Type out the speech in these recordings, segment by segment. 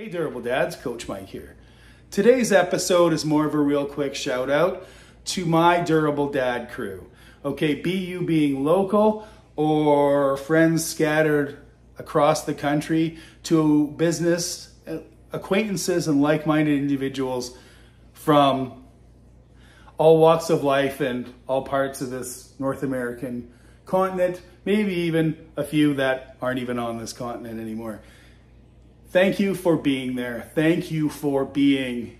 Hey Durable Dads, Coach Mike here. Today's episode is more of a real quick shout out to my Durable Dad crew. Okay, be you being local or friends scattered across the country to business uh, acquaintances and like-minded individuals from all walks of life and all parts of this North American continent, maybe even a few that aren't even on this continent anymore. Thank you for being there. Thank you for being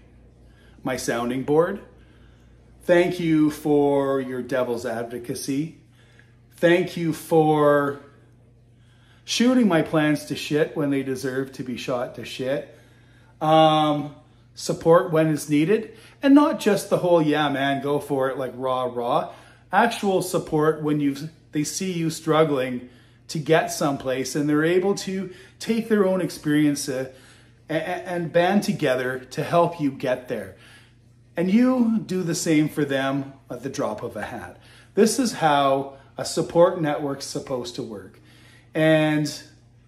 my sounding board. Thank you for your devil's advocacy. Thank you for shooting my plans to shit when they deserve to be shot to shit. Um, support when it's needed. And not just the whole, yeah, man, go for it, like raw, raw. Actual support when you they see you struggling to get someplace and they're able to take their own experience uh, and, and band together to help you get there. And you do the same for them at the drop of a hat. This is how a support network's supposed to work. And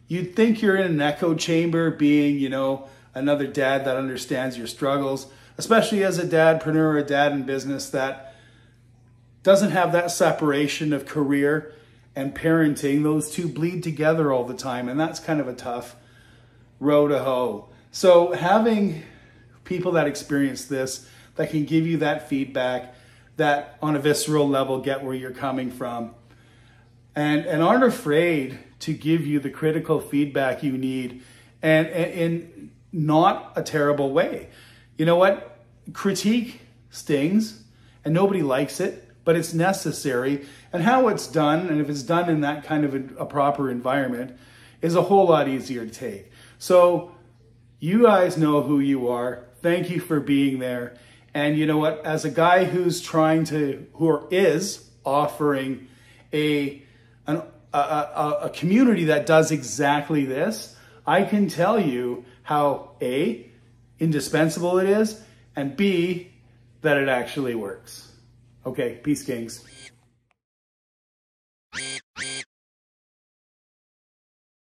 you'd think you're in an echo chamber being, you know, another dad that understands your struggles, especially as a dadpreneur a dad in business that doesn't have that separation of career and parenting, those two bleed together all the time. And that's kind of a tough row to hoe. So having people that experience this, that can give you that feedback, that on a visceral level get where you're coming from, and, and aren't afraid to give you the critical feedback you need and, and in not a terrible way. You know what? Critique stings and nobody likes it but it's necessary. And how it's done, and if it's done in that kind of a, a proper environment, is a whole lot easier to take. So you guys know who you are. Thank you for being there. And you know what? As a guy who's trying to, who is offering a, an, a, a, a community that does exactly this, I can tell you how A, indispensable it is, and B, that it actually works. Okay, peace, kings.